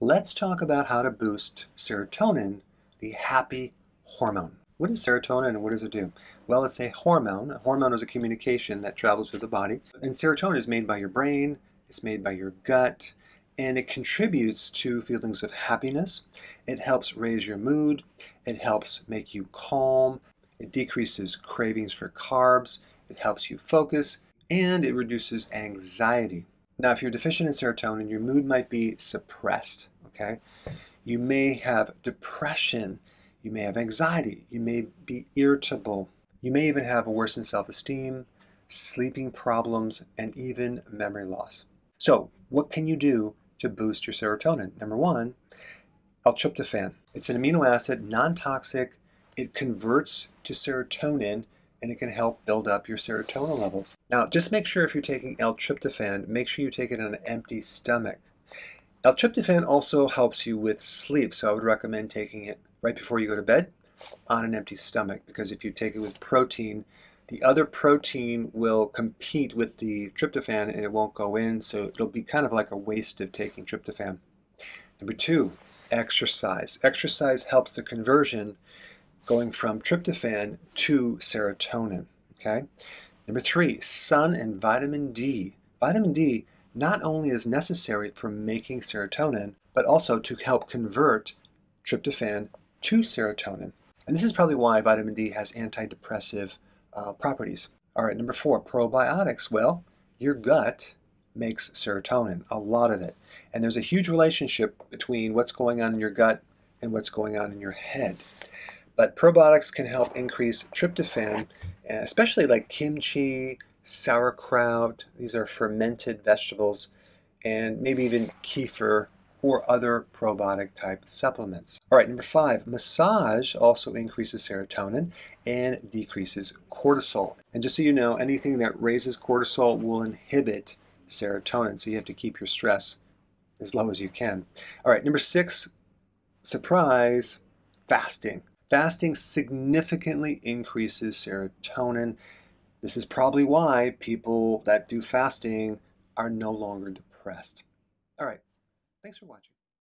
let's talk about how to boost serotonin, the happy hormone. What is serotonin and what does it do? Well, it's a hormone. A hormone is a communication that travels through the body. And serotonin is made by your brain, it's made by your gut, and it contributes to feelings of happiness. It helps raise your mood, it helps make you calm, it decreases cravings for carbs, it helps you focus, and it reduces anxiety. Now, if you're deficient in serotonin, your mood might be suppressed, okay? You may have depression, you may have anxiety, you may be irritable, you may even have a worsened self-esteem, sleeping problems, and even memory loss. So, what can you do to boost your serotonin? Number one, L-tryptophan. It's an amino acid, non-toxic. It converts to serotonin and it can help build up your serotonin levels. Now, just make sure if you're taking L-tryptophan, make sure you take it on an empty stomach. L-tryptophan also helps you with sleep, so I would recommend taking it right before you go to bed on an empty stomach because if you take it with protein, the other protein will compete with the tryptophan and it won't go in, so it'll be kind of like a waste of taking tryptophan. Number two, exercise. Exercise helps the conversion going from tryptophan to serotonin. Okay. Number three, sun and vitamin D. Vitamin D not only is necessary for making serotonin, but also to help convert tryptophan to serotonin. And this is probably why vitamin D has antidepressive uh, properties. All right, number four, probiotics. Well, your gut makes serotonin, a lot of it. And there's a huge relationship between what's going on in your gut and what's going on in your head. But probiotics can help increase tryptophan, especially like kimchi, sauerkraut. These are fermented vegetables, and maybe even kefir or other probiotic type supplements. All right, number five, massage also increases serotonin and decreases cortisol. And just so you know, anything that raises cortisol will inhibit serotonin, so you have to keep your stress as low as you can. All right, number six, surprise, fasting. Fasting significantly increases serotonin. This is probably why people that do fasting are no longer depressed. All right, thanks for watching.